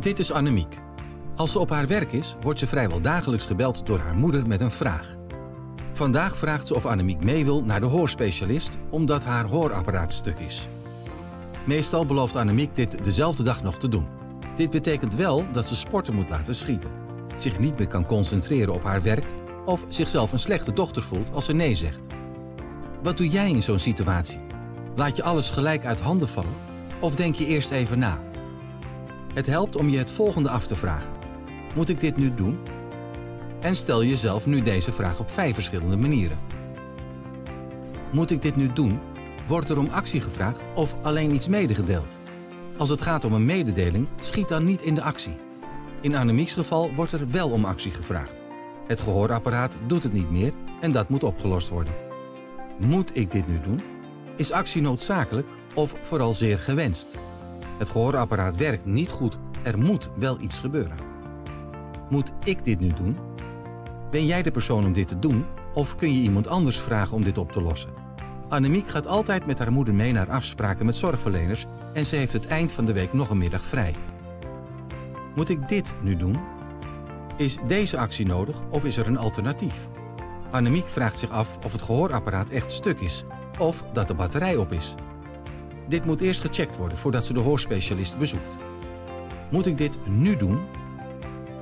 Dit is Annemiek. Als ze op haar werk is, wordt ze vrijwel dagelijks gebeld door haar moeder met een vraag. Vandaag vraagt ze of Annemiek mee wil naar de hoorspecialist omdat haar hoorapparaat stuk is. Meestal belooft Annemiek dit dezelfde dag nog te doen. Dit betekent wel dat ze sporten moet laten schieten, zich niet meer kan concentreren op haar werk of zichzelf een slechte dochter voelt als ze nee zegt. Wat doe jij in zo'n situatie? Laat je alles gelijk uit handen vallen of denk je eerst even na? Het helpt om je het volgende af te vragen. Moet ik dit nu doen? En stel jezelf nu deze vraag op vijf verschillende manieren. Moet ik dit nu doen? Wordt er om actie gevraagd of alleen iets medegedeeld? Als het gaat om een mededeling, schiet dan niet in de actie. In Annemieks geval wordt er wel om actie gevraagd. Het gehoorapparaat doet het niet meer en dat moet opgelost worden. Moet ik dit nu doen? Is actie noodzakelijk of vooral zeer gewenst? Het gehoorapparaat werkt niet goed, er moet wel iets gebeuren. Moet ik dit nu doen? Ben jij de persoon om dit te doen of kun je iemand anders vragen om dit op te lossen? Annemiek gaat altijd met haar moeder mee naar afspraken met zorgverleners en ze heeft het eind van de week nog een middag vrij. Moet ik dit nu doen? Is deze actie nodig of is er een alternatief? Annemiek vraagt zich af of het gehoorapparaat echt stuk is of dat de batterij op is. Dit moet eerst gecheckt worden voordat ze de hoorspecialist bezoekt. Moet ik dit nu doen?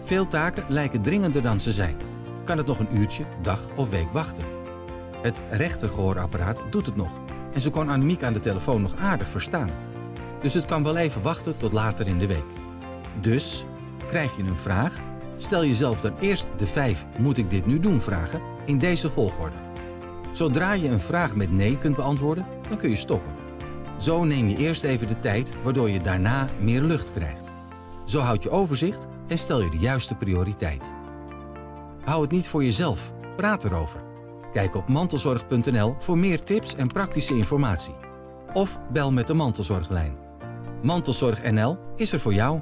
Veel taken lijken dringender dan ze zijn. Kan het nog een uurtje, dag of week wachten? Het rechtergehoorapparaat doet het nog en ze kon Annemiek aan de telefoon nog aardig verstaan. Dus het kan wel even wachten tot later in de week. Dus, krijg je een vraag, stel jezelf dan eerst de vijf moet ik dit nu doen vragen in deze volgorde. Zodra je een vraag met nee kunt beantwoorden, dan kun je stoppen. Zo neem je eerst even de tijd, waardoor je daarna meer lucht krijgt. Zo houd je overzicht en stel je de juiste prioriteit. Hou het niet voor jezelf, praat erover. Kijk op mantelzorg.nl voor meer tips en praktische informatie. Of bel met de mantelzorglijn. Mantelzorg NL is er voor jou.